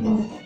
嗯。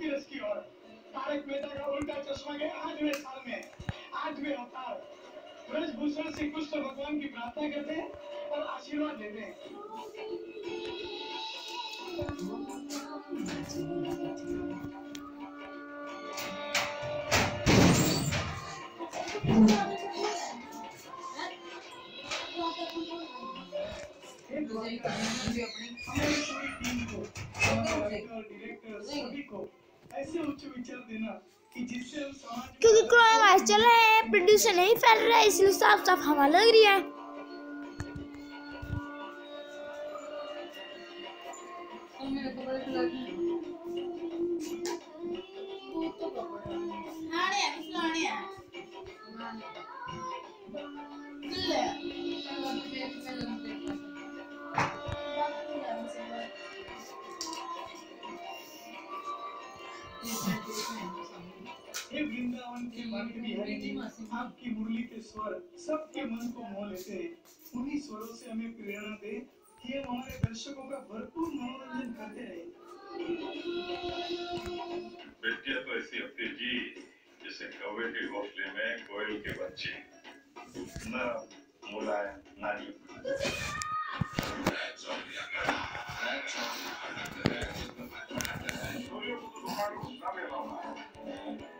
रस से भक्ति रस की ओर। तारक मेहता का उल्टा चश्मा के आठवें साल में। आठवें अवतार। ब्रजभूषण से कुछ तो भगवान की प्रार्थना करते हैं और आशीर्वाद देते हैं। एक पूरी टीम को डायरेक्टर सभी को क्योंकि कोरोना वायरस चल रहा है प्रदूषण नहीं फैल रहा है, इसलिए साफ़ साफ़ हवा लग रही है। मेरे को बड़े के आपकी मुरली के स्वर सबके मन को मोह लेते हैं। उन्हीं स्वरों से हमें प्रेरणा दे कि हम हमारे दर्शकों का भरपूर मनोरंजन करते रहे। बेटियाँ तो ऐसी जी जैसे कौवे के में कोयल के बच्चे, न मुलायम नारी मेरे बाप